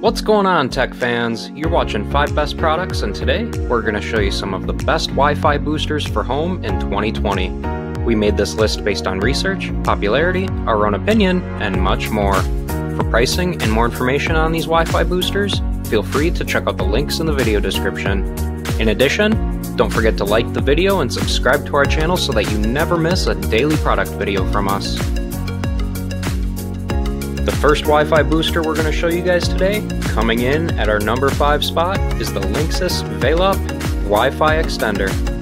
What's going on, tech fans? You're watching 5 Best Products, and today we're going to show you some of the best Wi Fi boosters for home in 2020. We made this list based on research, popularity, our own opinion, and much more. For pricing and more information on these Wi Fi boosters, feel free to check out the links in the video description. In addition, don't forget to like the video and subscribe to our channel so that you never miss a daily product video from us. The first Wi-Fi booster we're going to show you guys today, coming in at our number 5 spot, is the Linksys Velop Wi-Fi Extender.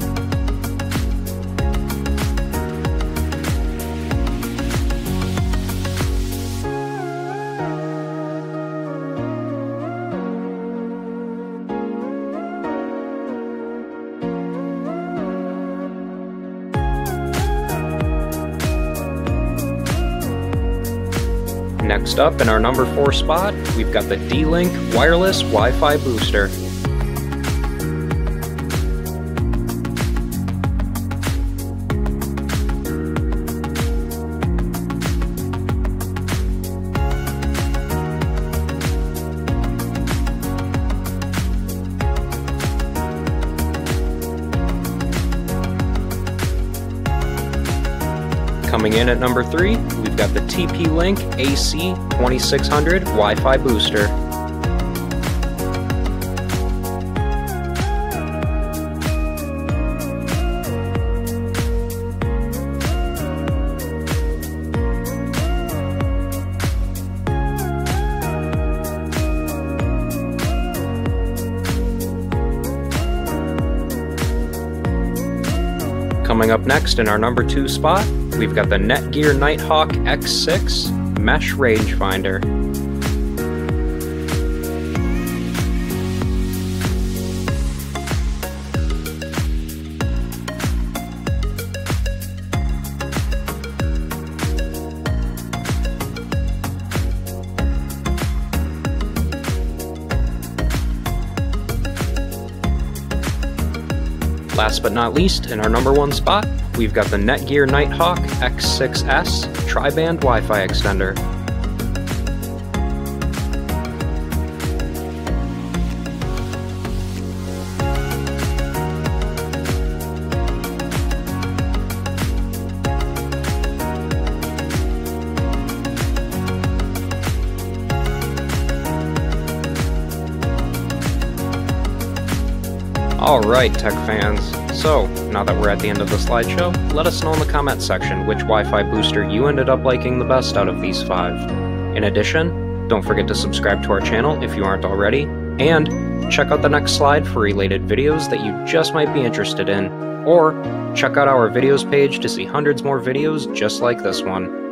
Next up, in our number 4 spot, we've got the D-Link Wireless Wi-Fi Booster. Coming in at number 3, we've got the TP-Link AC2600 Wi-Fi Booster. Coming up next in our number 2 spot, we've got the Netgear Nighthawk X6 Mesh Rangefinder. Last but not least, in our number one spot, we've got the Netgear Nighthawk X6S Tri-Band Wi-Fi Extender. Alright, tech fans. So, now that we're at the end of the slideshow, let us know in the comments section which Wi-Fi booster you ended up liking the best out of these five. In addition, don't forget to subscribe to our channel if you aren't already, and check out the next slide for related videos that you just might be interested in, or check out our videos page to see hundreds more videos just like this one.